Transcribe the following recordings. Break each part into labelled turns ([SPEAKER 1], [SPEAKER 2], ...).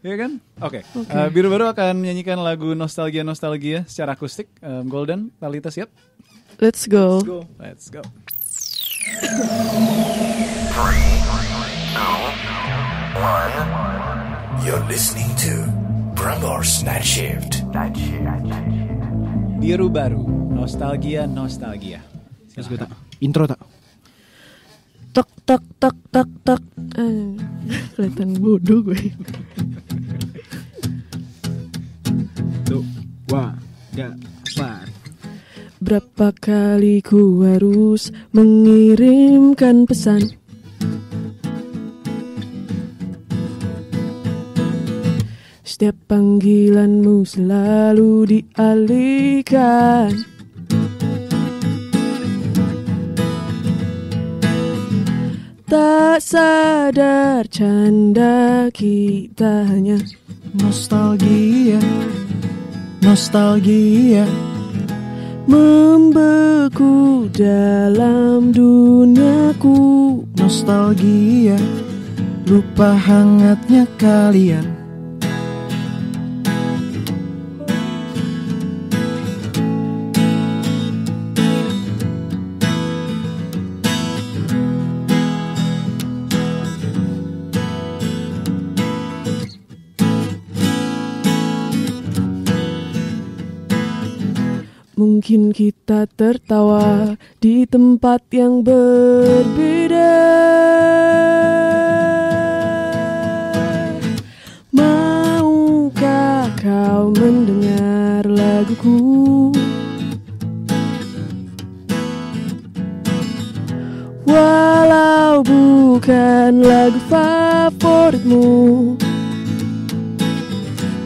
[SPEAKER 1] Iya kan? Oke. Eh, Biru Baru akan menyanyikan lagu Nostalgia Nostalgia secara akustik. Um, Golden, Talita siap?
[SPEAKER 2] Let's go.
[SPEAKER 1] Go. Let's go.
[SPEAKER 3] You're listening to Prambors Night Shift. Night Shift.
[SPEAKER 1] Biru Baru, Nostalgia Nostalgia.
[SPEAKER 4] Terus gue tak intro tak.
[SPEAKER 2] Tok tok tok tok tok. Eh, kelihatan bodoh gue.
[SPEAKER 4] Wah, dapat.
[SPEAKER 2] Berapa kali ku harus mengirimkan pesan? Setiap panggilanmu selalu dialihkan. Tak sadar canda kita hanya
[SPEAKER 4] Nostalgia, nostalgia.
[SPEAKER 2] Membeku dalam duniaku
[SPEAKER 4] Nostalgia, lupa hangatnya kalian.
[SPEAKER 2] Mungkin kita tertawa di tempat yang berbeda. Maukah kau mendengar laguku? Walau bukan lagu favoritmu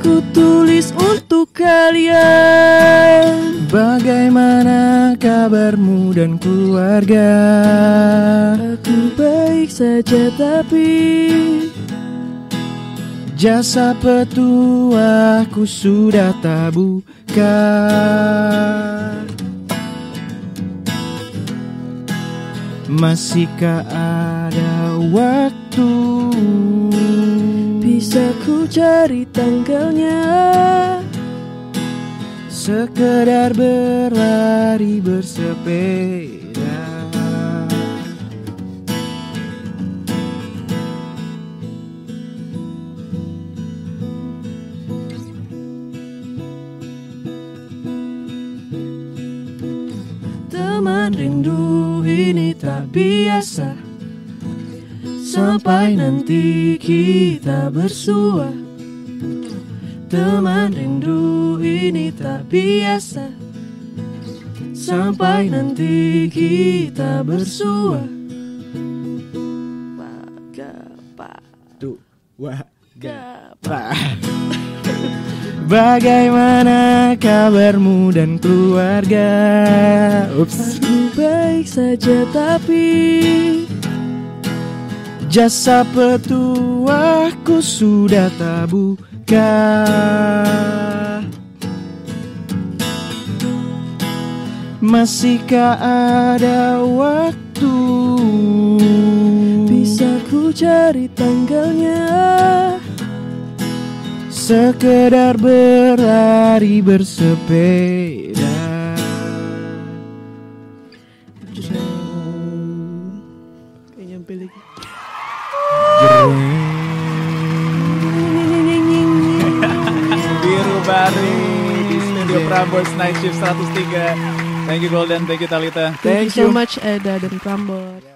[SPEAKER 2] Ku tulis untuk kalian
[SPEAKER 4] kabarmu dan keluarga?
[SPEAKER 2] Aku baik saja tapi
[SPEAKER 4] Jasa petuahku sudah tak buka. Masihkah ada waktu?
[SPEAKER 2] Bisa ku cari tanggalnya
[SPEAKER 4] Sekedar berlari bersepeda.
[SPEAKER 2] Teman rindu ini tak biasa. Sampai nanti kita bersua Teman rindu ini tak biasa. Sampai nanti kita bersua. Bagapa
[SPEAKER 4] wah, gapa Bagaimana kabarmu dan keluarga? Ups.
[SPEAKER 2] Aku baik saja tapi
[SPEAKER 4] Jasa petuahku sudah tak buka Masihkah ada waktu?
[SPEAKER 2] Bisa ku cari tanggalnya?
[SPEAKER 4] Sekedar berlari bersepeda
[SPEAKER 1] di studio Prambors Night Shift 103. Thank you Golden, thank you Talita.
[SPEAKER 2] Thank you so much Eda dan Prambors